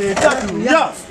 Yeah.